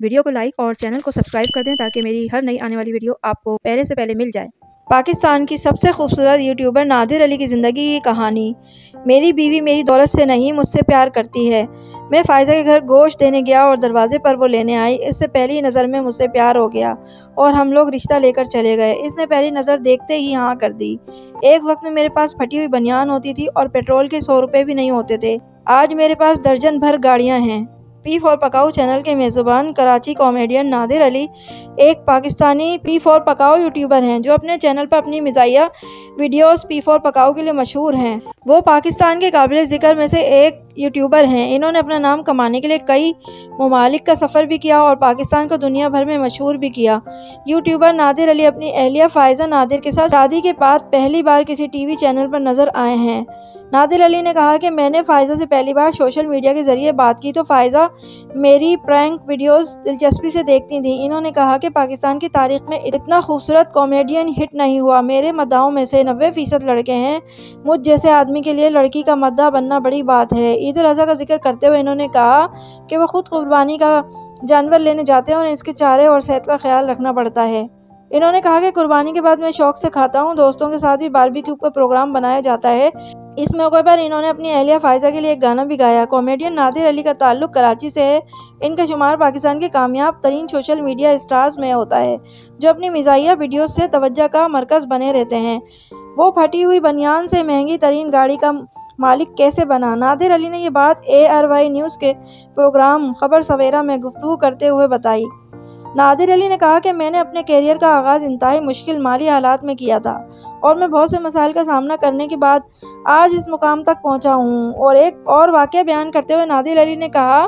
Video को like और channel को सब्सक्राइब कर दें ताकि मेरी हर नई आने वाली वीडियो आपको पहले से पहले मिल जाए। पाकिस्तान की सबसे खूबसूरत यूट्यूबर नादिर अली की ज़िंदगी की कहानी। मेरी बीवी मेरी दौलत से नहीं, मुझसे प्यार करती है। मैं फ़ायदा के घर गोश्त देने गया और दरवाजे पर वो लेने आई। इससे पहली नज़र में मुझसे प्यार हो गया और हम लोग रिश्ता लेकर चले गए। इसने पहली नज़र देखते ही हाँ कर दी। एक वक्त में मेरे पास फटी हुई बनियान होती थी और पेट्रोल के सौ रुपये भी नहीं होते थे। आज मेरे पास दर्जन भर गाड़ियाँ हैं। पी फॉर पकाऊ चैनल के मेज़बान कराची कॉमेडियन नादिर अली, एक पाकिस्तानी पी फॉर पकाऊ यूट्यूबर हैं, जो अपने चैनल पर अपनी मिजाइया वीडियोस पी फॉर पकाऊ के लिए मशहूर हैं। वो पाकिस्तान के काबिल ज़िक्र में से एक यूट्यूबर हैं। इन्होंने अपना नाम कमाने के लिए कई ममालिक का सफ़र भी किया और पाकिस्तान को दुनिया भर में मशहूर भी किया। यूट्यूबर नादिर अली अपनी अहलिया फ़ायज़ा नादिर के साथ शादी के बाद पहली बार किसी टीवी चैनल पर नज़र आए हैं। नादिर अली ने कहा कि मैंने फ़ायज़ा से पहली बार सोशल मीडिया के ज़रिए बात की तो फ़ायज़ा मेरी प्रैंक वीडियोस दिलचस्पी से देखती थी। इन्होंने कहा कि पाकिस्तान की तारीख में इतना खूबसूरत कॉमेडियन हिट नहीं हुआ। मेरे मदाओं में से नब्बे फ़ीसद लड़के हैं। मुझ जैसे आदमी के लिए लड़की का मद्दा बनना बड़ी बात है। ईद अजी का ज़िक्र करते हुए इन्होंने कहा कि वह ख़ुद कुर्बानी का जानवर लेने जाते हैं और इसके चारे और सेहत का ख्याल रखना पड़ता है। इन्होंने कहा कि कुर्बानी के बाद मैं शौक से खाता हूँ, दोस्तों के साथ भी बारबेक्यू का प्रोग्राम बनाया जाता है। इस मौके पर इन्होंने अपनी अहलिया फ़ायज़ा के लिए एक गाना भी गाया। कॉमेडियन नादिर अली का ताल्लुक कराची से है। इनका शुमार पाकिस्तान के कामयाब तरीन सोशल मीडिया स्टार्स में होता है, जो अपनी मिजाइया वीडियो से तवज्जा का मरकज़ बने रहते हैं। वो फटी हुई बनियान से महँगी तरीन गाड़ी का मालिक कैसे बना? नादिर अली ने यह बात ए आर वाई न्यूज़ के प्रोग्राम खबर सवेरा में गुफ्तु करते हुए बताई। नादिर अली ने कहा कि मैंने अपने कैरियर का आगाज़ इंतहाई मुश्किल माली हालात में किया था और मैं बहुत से मसाइल का सामना करने के बाद आज इस मुकाम तक पहुँचा हूँ। और एक और वाक़ बयान करते हुए नादिर अली ने कहा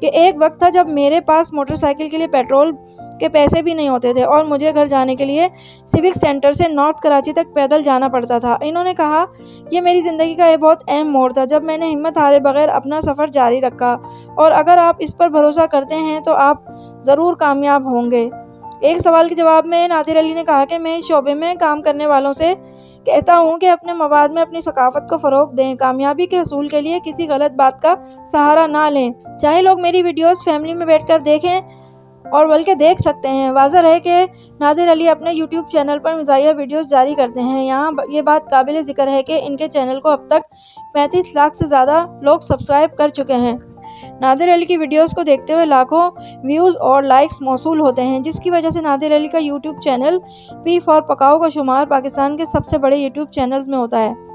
कि एक वक्त था जब मेरे पास मोटरसाइकिल के लिए पेट्रोल के पैसे भी नहीं होते थे और मुझे घर जाने के लिए सिविक सेंटर से नॉर्थ कराची तक पैदल जाना पड़ता था। इन्होंने कहा यह मेरी ज़िंदगी का एक बहुत अहम मोड़ था। जब मैंने हिम्मत हारे बगैर अपना सफ़र जारी रखा और अगर आप इस पर भरोसा करते हैं तो आप ज़रूर कामयाब होंगे। एक सवाल के जवाब में नादिर अली ने कहा कि मैं इस शोबे में काम करने वालों से कहता हूँ कि अपने मवाद में अपनी सकाफत को फ़रोग दें। कामयाबी के असूल के लिए किसी गलत बात का सहारा ना लें। चाहे लोग मेरी वीडियोस फैमिली में बैठकर देखें और बल्कि देख सकते हैं। वाजह है कि नादिर अली अपने यूट्यूब चैनल पर मजाया वीडियोस जारी करते हैं। यहाँ ये बात काबिल ज़िक्र है कि इनके चैनल को अब तक पैंतीस लाख से ज़्यादा लोग सब्सक्राइब कर चुके हैं। नादिर अली की वीडियोस को देखते हुए लाखों व्यूज़ और लाइक्स मौसू होते हैं, जिसकी वजह से नादिर अली का यूट्यूब चैनल पी फॉर पकाओ का शुमार पाकिस्तान के सबसे बड़े यूट्यूब चैनल्स में होता है।